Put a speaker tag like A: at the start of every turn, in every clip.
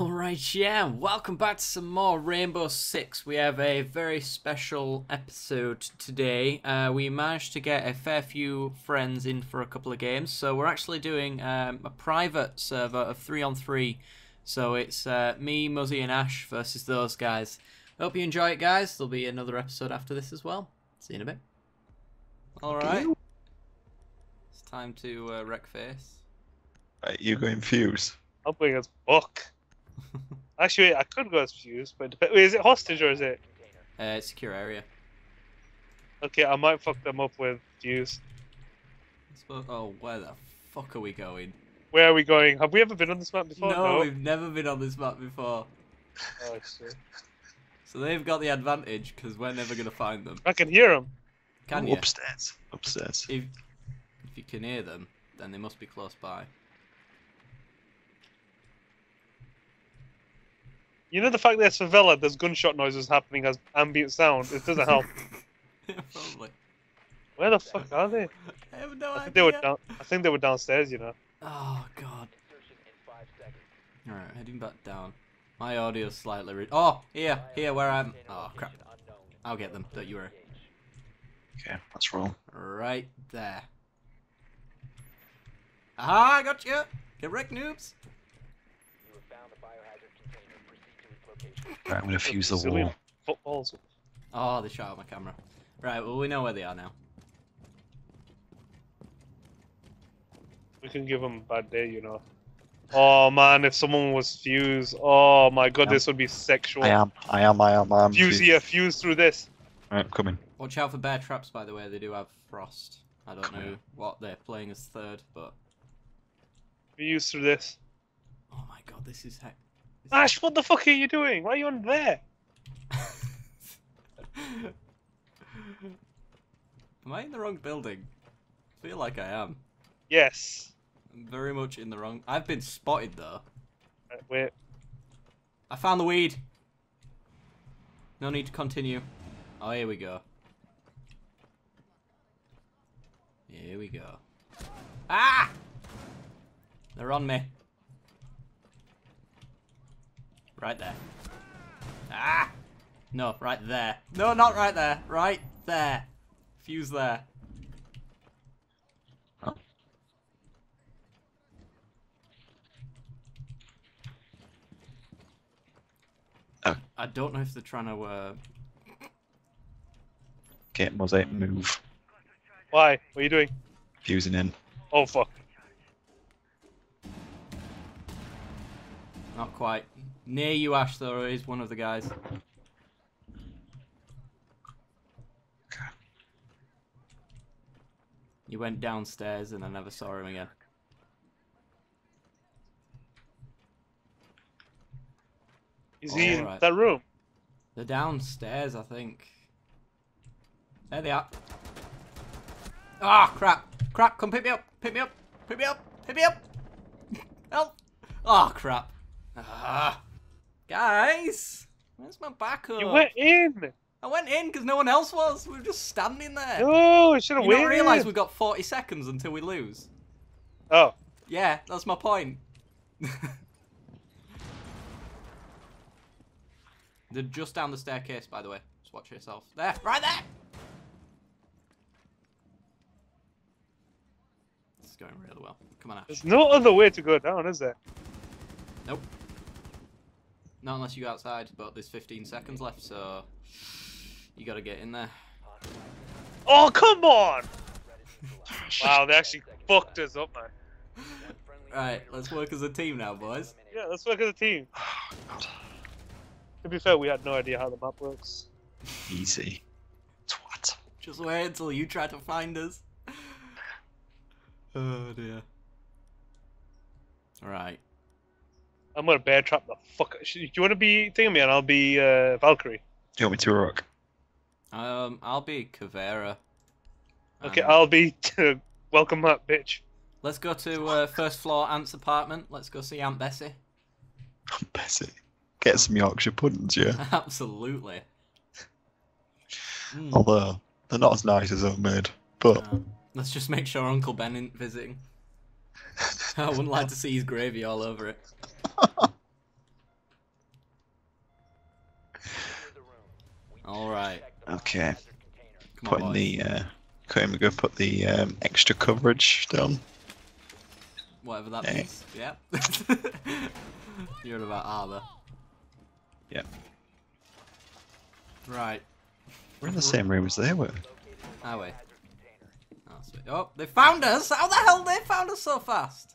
A: Alright, yeah, welcome back to some more Rainbow Six. We have a very special episode today. Uh, we managed to get a fair few friends in for a couple of games, so we're actually doing um, a private server of three on three. So it's uh, me, Muzzy, and Ash versus those guys. Hope you enjoy it, guys. There'll be another episode after this as well. See you in a bit. Alright. It's time to uh, wreck face.
B: Right, you go infuse.
C: I'm going as fuck. Actually, I could go as Fuse, but wait, is it hostage or is it?
A: Uh, secure area.
C: Okay, I might fuck them up with Fuse.
A: Oh, where the fuck are we going?
C: Where are we going? Have we ever been on this map before?
A: no, we've never been on this map before.
C: Oh, shit.
A: So they've got the advantage because we're never going to find them.
C: I can hear them.
A: Can
B: Oh,
A: you?
B: Upstairs. Upstairs.
A: If, if you can hear them, then they must be close by.
C: You know the fact that it's favela, there's gunshot noises happening as ambient sound. It doesn't help.
A: Probably.
C: Where the fuck are they?
A: I have no
C: I
A: idea.
C: think they were down. I think they were downstairs. You know.
A: Oh god. Alright, heading back down. My audio's slightly. Re- oh, here, here, where I'm. Oh crap. I'll get them. Don't you worry.
B: Okay, let's roll.
A: Right there. Aha, I got you. Get wrecked, noobs.
B: Right, I'm gonna fuse the
C: Brazilian
B: wall.
C: Footballs.
A: Oh, they shot at my camera. Right, well, we know where they are now.
C: We can give them a bad day, you know. Oh man, if someone was fused, oh my god, this would be sexual.
B: I am. I am. I am. I am.
C: Fuse here, fuse through this.
B: Right, I'm coming.
A: Watch out for bear traps, by the way. They do have frost. I don't
B: Come
A: know
B: here.
A: what they're playing as third, but
C: Fuse through this.
A: oh my god, this is heck.
C: Ash, what the fuck are you doing? Why are you on there?
A: am I in the wrong building? I feel like I am.
C: Yes.
A: I'm very much in the wrong. I've been spotted though.
C: Right, wait.
A: I found the weed. No need to continue. Oh, here we go. Here we go. Ah! They're on me. Right there. Ah! No, right there. No, not right there. Right there. Fuse there. I don't know if they're trying to. Uh...
B: Get mosaic move.
C: Why? What are you doing?
B: Fusing in.
C: Oh fuck.
A: Near you, Ash, though, is one of the guys.
B: Okay.
A: He went downstairs and I never saw him again.
C: Is he in
A: Alright.
C: that room?
A: They're downstairs, I think. There they are. Ah, crap. Crap, come pick me up. Pick me up. Pick me up. Pick me up. Help. Oh, crap. Ah. Guys. Where's my backup?
C: You went in.
A: I went in because no one else was. We were just standing there.
C: No, I should have
A: you don't realise we've got 40 seconds until we lose.
C: Oh,
A: Yeah, that's my point. They're just down the staircase, by the way. Just watch yourself. There, right there! This is going really well. Come on, Ash.
C: there's no other way to go down, is there?
A: Nope. Not unless you go outside, but there's 15 seconds left, so you gotta get in there.
C: Oh come on! Wow, they actually fucked us up, man.
A: Right, let's work as a team now, boys.
C: Yeah, let's work as a team.
B: Oh,
C: To be fair, we had no idea how the map works.
B: Easy. Twat.
A: Just wait until you try to find us. Oh dear. Alright.
C: I'm gonna bear trap the fuck. Do you want to be thinking me and I'll be uh, Valkyrie?
B: Do you want me to rock?
A: Um, I'll be Caveira.
C: Okay,
A: Um,
C: I'll be welcome up, bitch.
A: Let's go to uh, first floor Aunt's apartment. Let's go see Aunt Bessie.
B: Aunt Bessie. Get some Yorkshire puddings, yeah.
A: Absolutely. Mm.
B: Although they're not as nice as homemade, but
A: Um, let's just make sure Uncle Ben isn't visiting. I wouldn't like to see his gravy all over it. All right.
B: Okay.
A: Come
B: Putting
A: on,
B: the uh, Kurt go put the um, extra coverage down.
A: Whatever that
B: yeah.
A: means. Yeah. You're about armor.
B: Yep.
A: Right.
B: We're in the same room as they were.
A: Are we? Oh, oh, they found us! How the hell they found us so fast?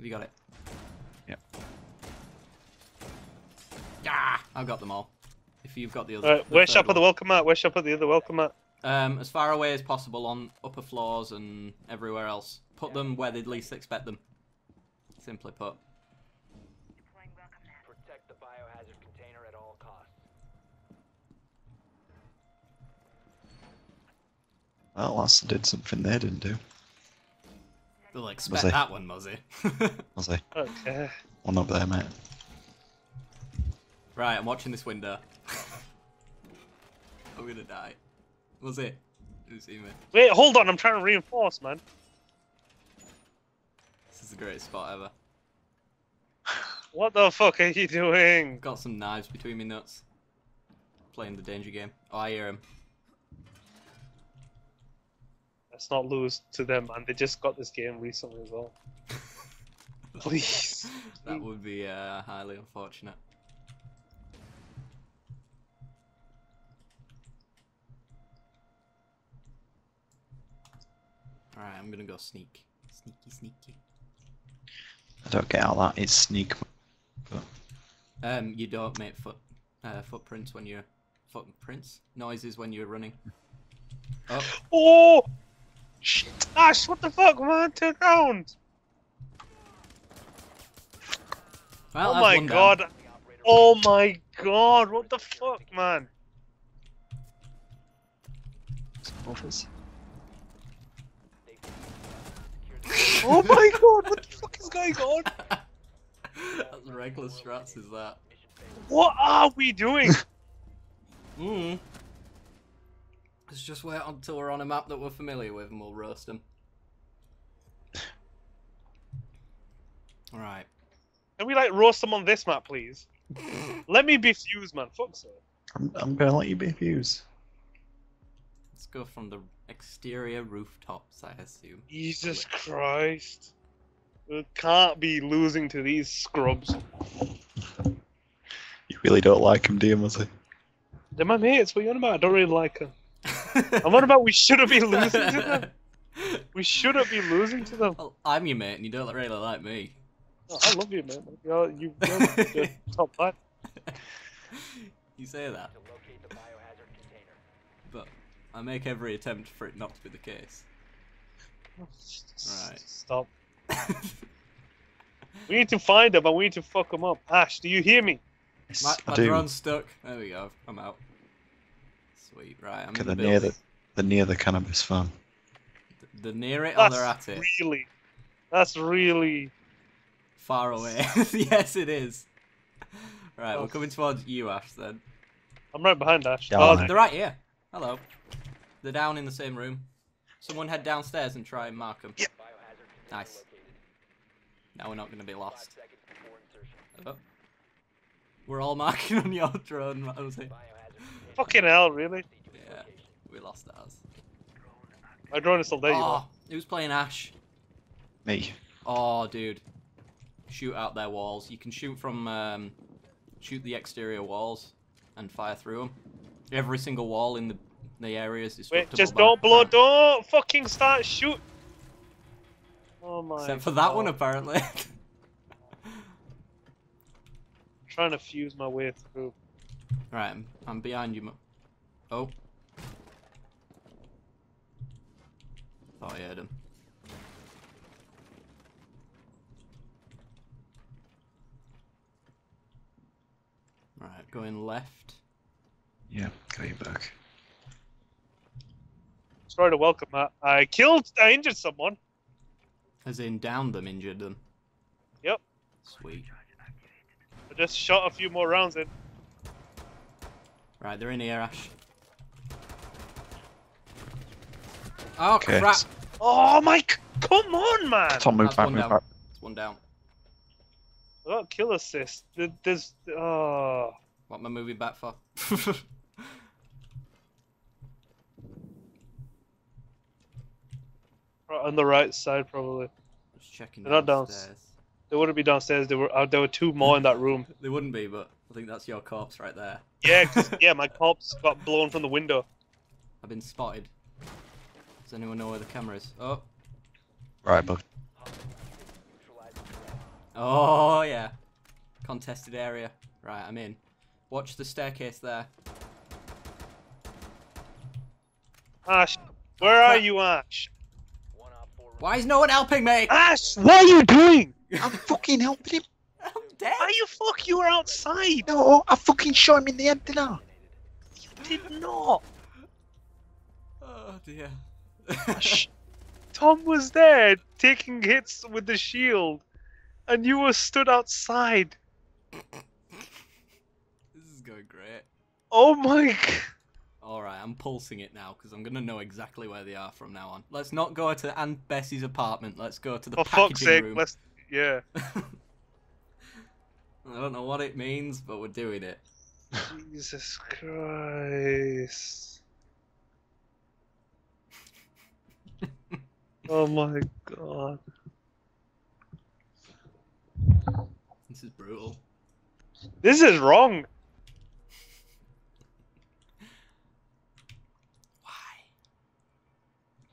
A: Have you got it?
B: Yep.
A: Yeah, I've got them all. If you've got the other.
C: Alright,
A: the
C: where
A: third
C: shall I put the
A: one.
C: welcome mat? Where shall I put the other welcome mat?
A: Um, as far away as possible on upper floors and everywhere else. Put them where they'd least expect them. Simply put.
D: Protect the biohazard container at all costs.
B: Well, Lassa did something they didn't do.
A: They'll expect
B: they?
A: that one, Muzzy.
B: Was they?
C: Okay.
B: One up there, mate.
A: right, I'm watching this window. I'm gonna die. Muzzy, you see me?
C: Wait, hold on. I'm trying to reinforce, man.
A: This is the greatest spot ever.
C: What the fuck are you doing?
A: Got some knives between me nuts. Playing the danger game. Oh, I hear him.
C: Let's not lose to them, man. They just got this game recently as well. Please.
A: That would be uh, highly unfortunate. Alright, I'm gonna go sneak. Sneaky, sneaky.
B: I don't get how that is sneak. But
A: Um, you don't make foot uh, footprints when you're footprints noises when you're running. Oh,
C: Oh! Shit! Ash, what the fuck, man? Turn around!
A: well,
C: oh my
A: one down.
C: god! Oh my god! What the fuck, man?
B: Offers.
C: Oh my god! What the fuck is going on?
A: That's regular strats, is that?
C: What are we doing?
A: Mm. Let's just wait until we're on a map that we're familiar with and we'll roast them. Alright.
C: Can we like roast them on this map, please? Let me be fused, man. Fuck sake.
B: I'm, I'm gonna let you be Fuse.
A: Let's go from the exterior rooftops, I assume.
C: Jesus Christ. We can't be losing to these scrubs.
B: You really don't like them, do you, Muzzy?
C: They're my mates. What are you on about? I don't really like them. I'm on about we shouldn't be losing to them. We shouldn't be losing to them.
A: Well, I'm your mate and you don't really like me.
C: Oh, I love you, man. You're, you, you're the top man.
A: you say that,
D: To locate the biohazard container.
A: but I make every attempt for it not to be the case. Right.
C: Stop. We need to find them and we need to fuck them up. Ash, do you hear me?
B: Yes,
A: my
B: I
A: my drone's stuck. There we go. I'm out. Sweet. Right. I'm
B: Okay,
A: in the
B: they're near
A: building.
B: They're near the cannabis farm.
A: They're near it or
C: That's
A: they're at it.
C: really. That's really.
A: Far away. yes, it is. Right,
C: Oh.
A: we're coming towards you, Ash. Then
C: I'm right behind Ash.
B: Yeah,
C: Oh,
B: I
A: they're right here. Hello. They're down in the same room. Someone head downstairs and try and mark them.
D: Biohazard container
A: Nice. Now we're not going to be lost.
D: seconds before insertion.
A: Oh. We're all marking on your drone, Rosie.
D: Biohazard container.
C: fucking hell, really?
D: Proceed to its
A: Yeah, we lost ours.
C: My drone is still there, you know.
A: Oh, who's playing Ash?
B: Me.
A: Oh, dude. Shoot out their walls. You can shoot from, um, shoot the exterior walls and fire through them. Every single wall in the the area is destructible.
C: Wait, just don't blow, don't fucking start shoot. Oh my.
A: Except for that one, apparently.
C: trying to fuse my way through.
A: Right, I'm, I'm behind you. Mo- Oh. Thought I heard him. Right, going left.
B: Yeah, got you back.
C: Sorry to welcome that. I killed, I injured someone.
A: As in, downed them, injured them.
C: Yep.
A: Sweet.
C: I just shot a few more rounds in.
A: Right, they're in here, Ash. Oh,
B: Okay.
A: crap!
C: Oh my, come on, man!
B: Tom, move
A: That's
B: back,
A: one
B: move
A: down.
B: back.
A: It's one down.
C: I got kill assist. There's, oh,
A: What am I moving back for?
C: On the right side, probably.
A: Just checking
C: They're not down-
A: downstairs.
C: They wouldn't be downstairs. There were uh, there were two more in that room.
A: They wouldn't be, but I think that's your corpse right there.
C: Yeah, 'cause- yeah. My corpse got blown from the window.
A: I've been spotted. Does anyone know where the camera is? Oh,
B: Right, but
D: Neutralize the threat.
A: oh yeah. Contested area. Right, I'm in. Watch the staircase there.
C: Ash, where are you, Ash?
D: One op four
A: Why is no one helping me?
C: Ash, what are you doing?
B: I'm fucking helping him.
A: I'm dead.
C: Are you fuck? You were outside.
B: No, I fucking shot him in the head, didn't I?
C: You did not.
A: Oh dear.
C: Ash, Tom was there taking hits with the shield, and you were stood outside.
A: this is going great.
C: Oh my. g-
A: Alright, I'm pulsing it now because I'm gonna know exactly where they are from now on. Let's not go to Aunt Bessie's apartment. Let's go to the
C: For
A: packaging
C: fuck's sake,
A: room.
C: let's. Yeah.
A: I don't know what it means, but we're doing it.
C: Jesus Christ. Oh my god.
A: This is brutal.
C: This is wrong.
A: Why?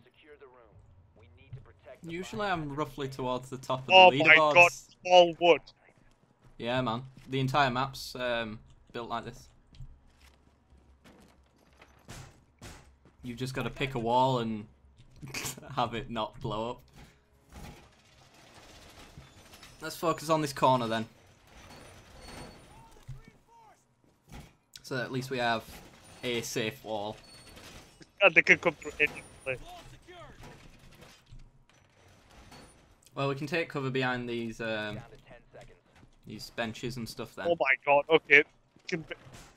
D: Secure the room. We need to protect
A: Usually I'm roughly towards the top of the leaderboard.
C: Oh my god, all wood.
A: Yeah, man. The entire map's um, built like this. You've just got to pick a wall and have it not blow up. Let's focus on this corner then. So at least we have a safe wall.
C: God, they could come through any place.
A: Well, we can take cover behind these um,
D: down to 10 seconds.
A: These benches and stuff then.
C: Oh my god, okay.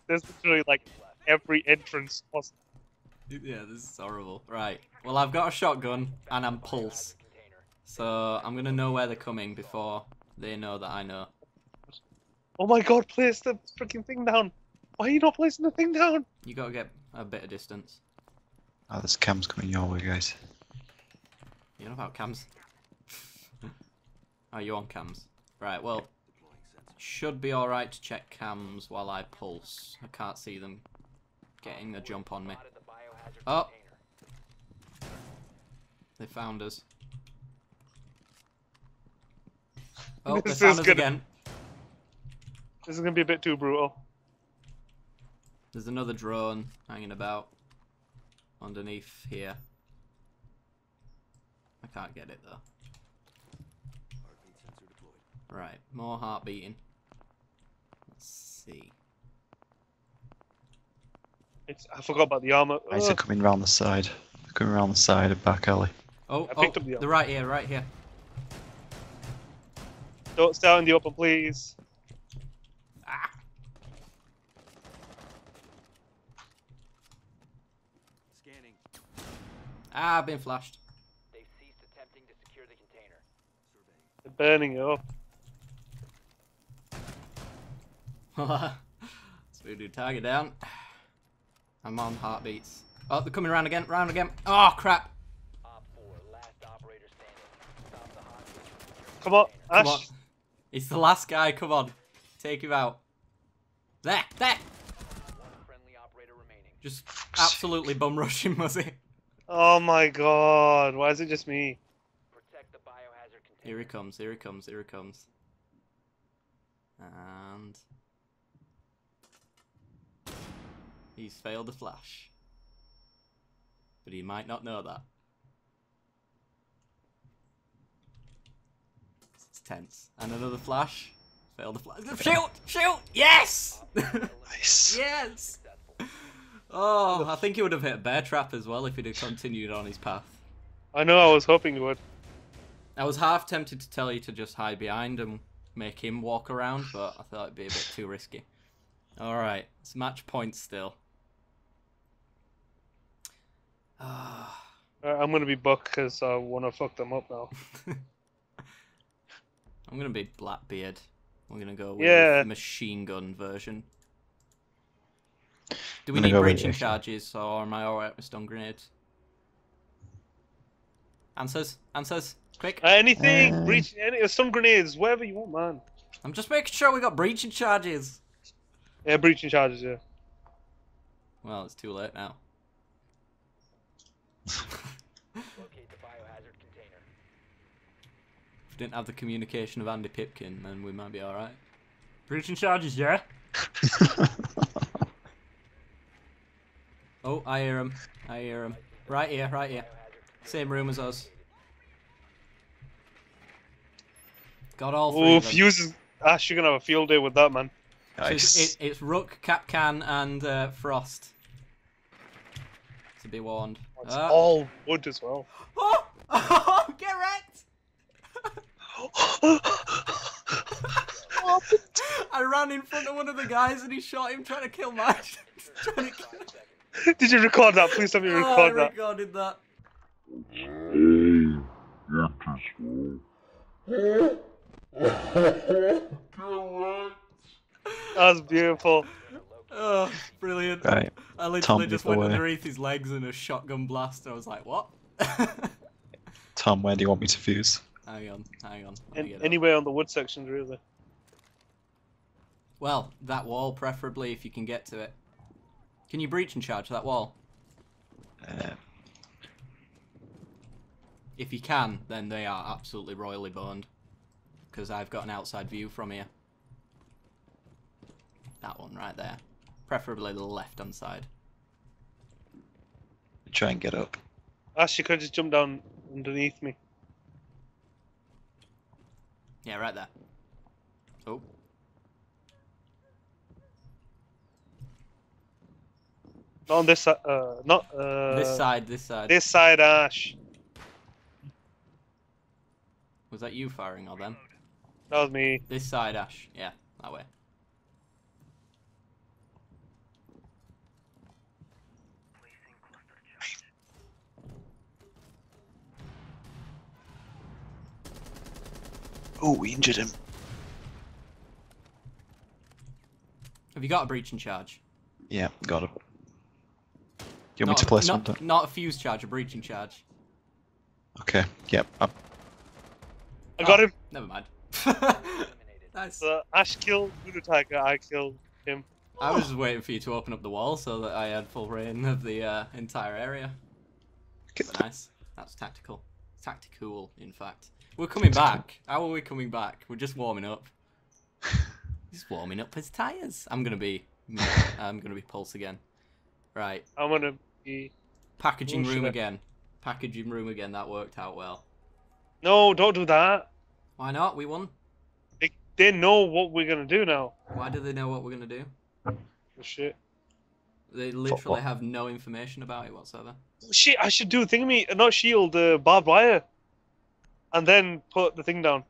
C: There's literally like every entrance possible.
A: Yeah, this is horrible. Right. Well, I've got a shotgun and I'm pulse. So I'm gonna know where they're coming before they know that I know.
C: Oh my god, place the freaking thing down. Why are you not placing the thing down?
A: You gotta get a bit of distance.
B: Oh, there's cams coming your way, guys.
A: You know about cams? Are you on cams? Right, well, should be alright to check cams while I pulse. I can't see them getting the jump on me. Oh. They found us. Oh, they
C: This
A: found
C: is
A: us
C: gonna-
A: again.
C: This is gonna be a bit too brutal.
A: There's another drone hanging about underneath here. I can't get it though. Right, more heart beating. Let's.
C: It's, I forgot about the armor.
B: Guys are
C: Ugh.
B: coming round the side. They're coming round the side of back alley.
A: Oh,
C: I
A: oh,
C: picked up the-
A: they're right here, right here.
C: Don't stay out in the open, please.
A: Ah.
E: Scanning.
A: Ah, I've been flashed.
D: They've ceased attempting to secure the container.
C: They're burning it up.
A: so we do target down. I'm on heartbeats. Oh, they're coming around again, round again. Oh, crap.
D: Op 4, last operator standing. Stop the hostage and secure the
C: Come on,
D: container.
A: Come
C: Ash.
A: on. It's the last guy, come on. Take him out. There, there.
D: One friendly operator remaining.
A: Just absolutely bum rushing, was he?
C: Oh my god, why is it just me?
D: Protect the biohazard container.
A: Here he comes, here he comes, here he comes. And. He's failed the flash. But he might not know that. It's tense. And another flash. Failed the flash. Shoot! Shoot! Yes!
B: Nice.
A: yes! Oh, I think he would have hit a bear trap as well if he'd have continued on his path.
C: I know, I was hoping he would.
A: I was half tempted to tell you to just hide behind and make him walk around, but I thought it'd be a bit too risky. Alright, it's match point still. Ah,
C: Uh, I'm gonna be Buck because I wanna fuck them up now.
A: I'm gonna be Blackbeard. We're gonna go with
C: Yeah.
A: the machine gun version. Do we
B: I'm gonna
A: need
B: go with
A: breaching
B: it.
A: charges or am I alright with stun grenades? Answers? Answers? Quick!
C: Uh, anything,
B: Uh.
C: breach, any, some grenades, whatever you want, man.
A: I'm just making sure we got breaching charges.
C: Yeah, breaching charges, yeah.
A: Well, it's too late now.
D: Locate the biohazard container.
A: If we didn't have the communication of Andy Pipkin, then we might be alright. Breaching charges, yeah? Oh, I hear him. I hear him. Right here, right here. Same room as us. Got all three
C: Oh,
A: of them.
C: fuses. Ash, you're gonna have a field day with that, man.
A: So it's, it, it's Rook, Kapkan, and uh, Frost. To be warned.
C: It's
A: Ah.
C: all wood as well.
A: Oh! oh! Get wrecked! I ran in front of one of the guys and he shot him trying to kill my. trying to kill...
C: Did you record that? Please tell me you
A: Oh, I
C: record that.
A: that.
C: That's beautiful.
A: Oh, brilliant.
B: Right.
A: I literally
B: Tom,
A: just went
B: way.
A: underneath his legs in a shotgun blast. I was like, what?
B: Tom, where do you want me to fuse?
A: hang on, hang on. let me
C: An-
A: get up.
C: anywhere on the wood section, really.
A: Well, that wall, preferably if you can get to it. Can you breach and charge that wall?
B: Uh,
A: If you can, then they are absolutely royally boned. Because I've got an outside view from here. That one right there. Preferably the left hand side.
B: try and get up.
C: Ash, you could just jump down underneath me.
A: Yeah, right there. Oh.
C: Not on this side. Uh, not uh.
A: this side, this side.
C: This side, Ash.
A: Was that you firing or them?
C: That was me.
A: This side, Ash. Yeah, that way.
B: Oh, we injured him.
A: Have you got a breach and charge?
B: Yeah, got him. Do you want me
A: Not
B: to
A: a-
B: place
A: not,
B: something?
A: Not a fuse charge, a breaching charge.
B: Okay, yep. up.
C: I got
A: Oh.
C: him.
A: Never mind.
D: Eliminated.
A: nice.
C: Uh, Ash killed Voodoo Tiger. I killed him.
A: I was just waiting for you to open up the wall so that I had full reign of the uh, entire area.
B: Okay.
A: Nice. That's tactical. Tactical, in fact. We're coming back. How are we coming back? We're just warming up. He's warming up his tires. I'm gonna be. I'm gonna be pulse again. Right.
C: I'm gonna be.
A: Packaging room again. Packaging room again. That worked out well.
C: No, don't do that.
A: Why not? We won.
C: They, they know what we're gonna do now.
A: Why do they know what we're gonna do?
C: Oh, shit.
A: They literally have no information about it whatsoever.
C: Shit, I should do thingy, not shield, uh, barbed wire, and then put the thing down.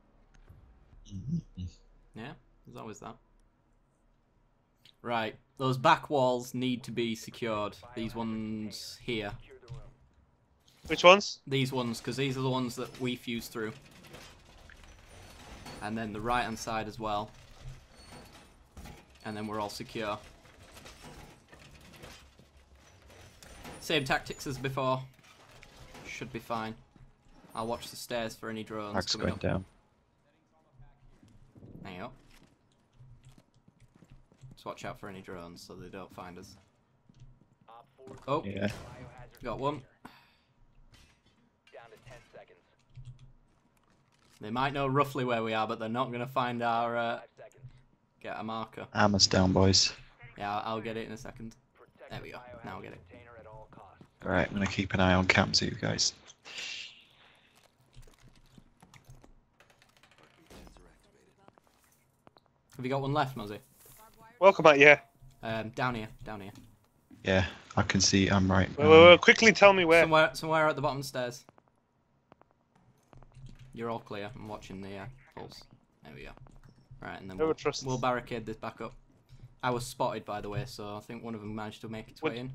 C: Mm-hmm.
A: Yeah, there's always that. Right, those back walls need to be secured. These ones here.
D: Secure the room.
C: Which ones?
A: These ones, because these are the ones that we fuse through. And then the right hand side as well. And then we're all secure. Same tactics as before. Should be fine. I'll watch the stairs for any drones
B: Mark's going
A: up.
B: down.
A: Hang up. Just watch out for any drones so they don't find us. Oh,
B: Yeah.
A: got one.
D: Down to 10 seconds.
A: They might know roughly where we are, but they're not going to find our uh, get a marker.
B: Armor's down, boys.
A: Yeah, I'll, I'll get it in a second. There we go. Now I get it.
D: container at all costs.
B: Alright, I'm gonna keep an eye on cams, you guys.
A: Have you got one left, Muzzy?
C: Welcome back, yeah.
A: Um, down here, down here.
B: Yeah, I can see. I'm right.
C: Wait, wait, wait, quickly tell me where.
A: Somewhere, somewhere at the bottom of the stairs. You're all clear. I'm watching the uh, pulse. There we go. Right, and then we'll,
C: trust
A: we'll barricade this back up. I was spotted, by the way, so I think one of them managed to make its
C: What-
A: way in.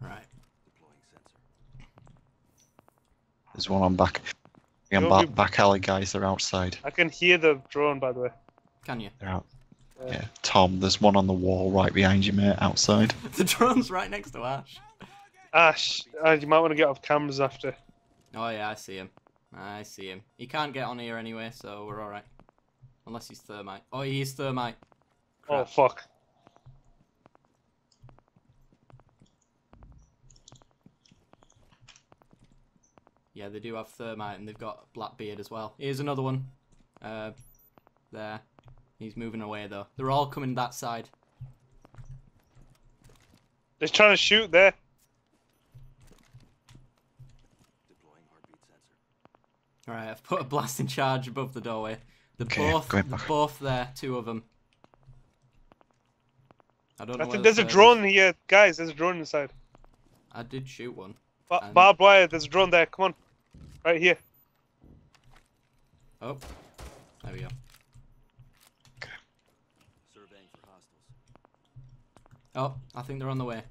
A: Right.
B: There's one on back. And
C: You'll
B: back,
C: be-
B: back alley guys, they're outside.
C: I can hear the drone, by the way.
A: Can you?
B: They're out. Yeah, Tom, there's one on the wall right behind you, mate, outside.
A: the drone's right next to Ash.
C: Ash, uh, you might want to get off cameras after.
A: Oh yeah, I see him. I see him. He can't get on here anyway, so we're alright. Unless he's thermite. Oh, he is thermite.
C: Oh fuck.
A: Yeah, they do have thermite and they've got Blackbeard as well. Here's another one. Uh, there. He's moving away though. They're all coming that side.
C: They're trying to shoot there.
A: Alright, I've put a blasting charge above the doorway. They're
B: Okay,
A: both they're
B: back.
A: both there, two of them. I don't know.
C: I think there's a
A: third is.
C: drone here, guys. There's a drone inside.
A: I did shoot one.
C: Ba-
A: And-
C: barbed wire. There's a drone there. Come on, right here.
A: Oh, there we go.
E: Surveying for hostiles.
A: Oh, I think they're on the way.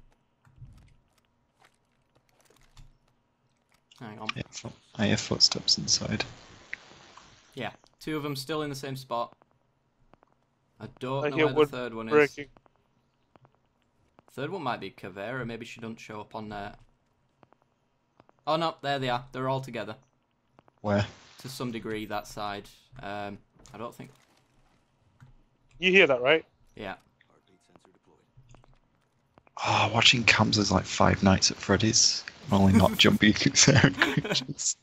A: Hang on.
B: Yeah, fo- I hear footsteps inside.
A: Yeah, two of them still in the same spot. I don't
C: I
A: know where the third one is. Third one might be Caveira. Maybe she doesn't show up on there. Oh no, there they are. They're all together
B: Where?
A: to some degree. That side. Um, I don't think.
C: You hear that, right?
A: Yeah.
E: Heartbeat.
B: Oh, watching cams is like Five Nights at Freddy's. Only not jumpy scary creatures.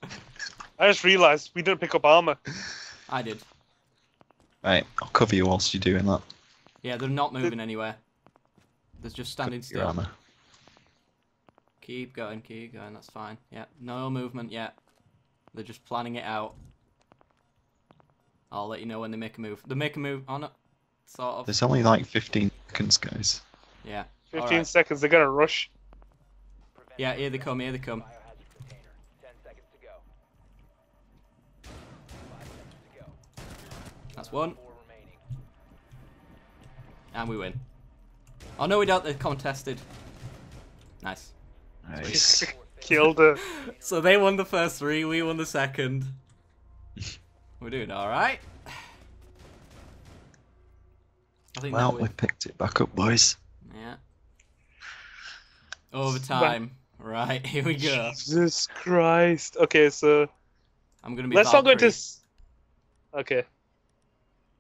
C: I just realized we didn't pick up armor.
A: I did.
B: Right, I'll cover you whilst you're doing that.
A: Yeah, they're not moving anywhere. They're just standing
B: Cover your
A: still.
B: armor.
A: Keep going, keep going. That's fine. Yeah, no movement yet. They're just planning it out. I'll let you know when they make a move. They make a move on it, sort of.
B: There's only like 15 seconds, guys.
A: Yeah.
C: 15
A: Alright.
C: seconds. They're gonna rush.
A: Yeah, here they come, here they come.
D: biohazard container. Ten seconds to go. Five seconds to go.
A: That's one,
D: remaining.
A: and we win. Oh no, we don't. They're contested. Nice.
B: Nice.
C: Killed it.
A: So they won the first three. We won the second. We're doing all right. I
B: Well, we
A: we,
B: picked it back up, boys.
A: yeah. Overtime. Right, here we go.
C: Jesus Christ. Okay, so
A: I'm gonna be.
C: let's not go into.
A: Valkyrie.
C: s- Okay.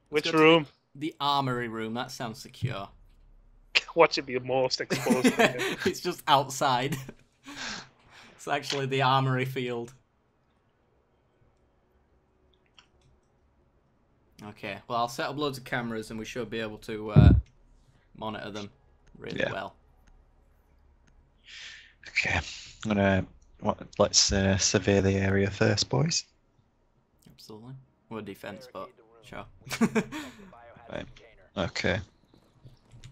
C: Which
A: go the-
C: room?
A: The armory room. That sounds secure.
C: Watch it be most exposed.
A: it's just outside. it's actually the armory field. Okay, well, I'll set up loads of cameras and we should be able to uh, monitor them really
B: Yeah.
A: well.
B: Okay, I'm gonna. What, let's uh, survey the area first, boys.
A: Absolutely. We're defense, but sure.
D: Protect the biohazard
B: Right. Okay.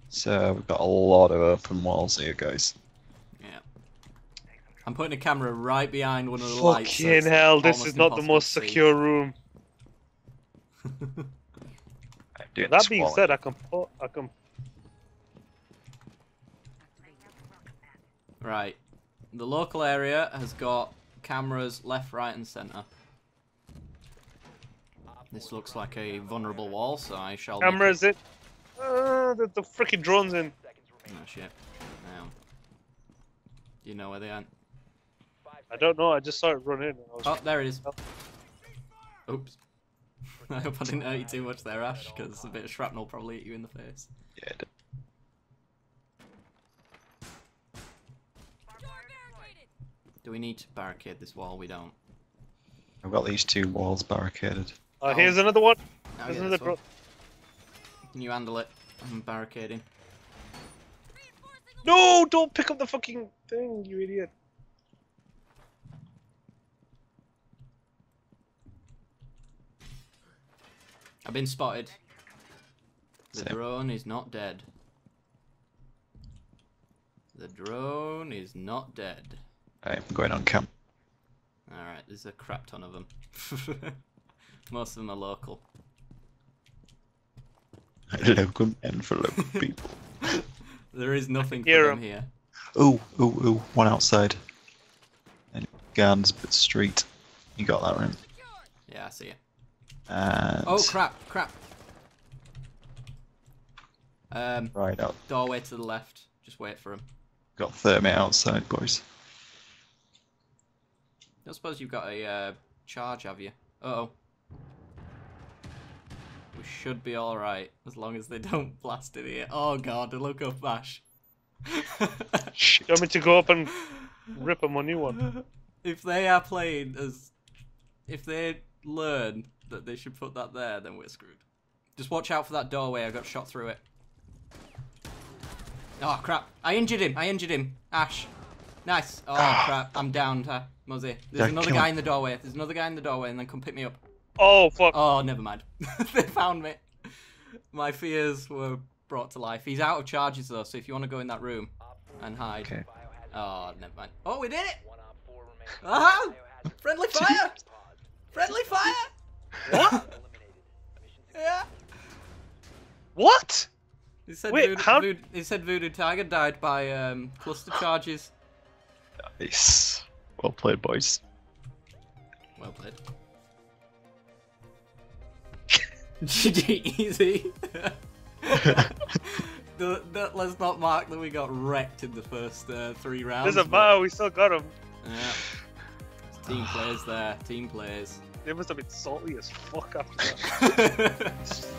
B: So we've got a lot of open walls here, guys.
A: yeah. I'm putting a camera right behind one of the lights.
C: Fucking
A: it's
C: hell, this is not the most secure room.
B: I'm
C: That being
B: wall.
C: said, I can put, I can.
A: Right. The local area has got cameras left, right, and centre. This looks like a vulnerable wall, so I shall. make
C: Camera
A: it-
C: is it? Uh, the, the freaking drone's in.
D: Seconds
A: Oh
D: remaining.
A: shit. Now. You know where they are.
C: I don't know. I just saw it run in. and I
A: Oh, there it is. Oops. I hope I didn't hurt you too much there, Ash, because a bit of shrapnel probably hit you in the face.
B: Yeah, d-
A: Do we need to barricade this wall? We don't.
B: I've got these two walls barricaded.
C: Uh, here's another one.
A: Now
C: Here's
A: get
C: another
A: one.
C: drone.
A: Can you handle it? I'm barricading.
C: No, don't pick up the fucking thing, you idiot.
A: I've been spotted. The
B: Same.
A: drone is not dead. The drone is not dead.
B: I'm going on cam.
A: Alright, there's a crap ton of them. Most of them are local.
B: Local men for local people.
A: There is nothing for
C: Hear
A: them
C: 'em.
A: here.
B: Ooh, ooh, ooh, one outside. And Garnsbit Street. You got that right.
A: Yeah, I see it.
B: And
A: Oh crap, crap. Um,
B: Right out.
A: doorway to the left. Just wait for him.
B: Got thermite outside, boys.
A: I don't suppose you've got a uh, charge, have you? Uh oh. Should be alright, as long as they don't blast it here. Oh god, look up, Ash.
C: You want me to go up and rip him a new one?
A: if they are playing as. If they learn that they should put that there, then we're screwed. Just watch out for that doorway, I got shot through it. Oh crap, I injured him, I injured him. Ash. Nice. Oh crap, I'm down, uh, Muzzy. There's
B: Yeah,
A: another guy
B: him.
A: in the doorway. There's another guy in the doorway, and then come pick me up.
C: Oh fuck!
A: Oh, never mind. they found me. My fears were brought to life. He's out of charges though, so if you want to go in that room and hide.
B: Okay.
A: Oh, never mind. Oh, we did it!
D: One op four remaining.
A: Aha!
D: Biohazard
A: Friendly fire! Friendly fire!
C: What?
A: Yeah.
C: What?
A: He said,
C: Wait,
A: Voodoo,
C: how-
A: Voodoo, he said Voodoo Tiger died by um, cluster charges.
B: Nice. Well played, boys.
A: Well played. GG, easy. The- the- let's not mark that we got wrecked in the first uh, three rounds.
C: Doesn't
A: but-
C: We still got him.
A: Yeah. Team players there. Team players.
C: They must have been salty as fuck after that.